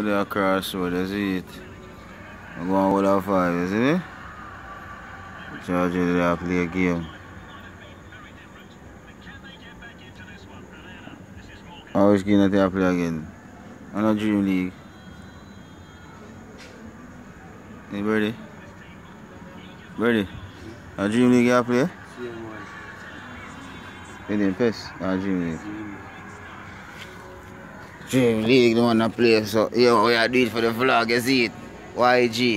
Over there across road, you it? I'm going with our five, you me? Charge it there play a game. I was to play again. On a Dream League. You ready? Ready? A Dream League you play? Same one. You didn't piss? A Dream League. Dream League, the one that play. So, yo, we are doing for the vlog, you see it? YG.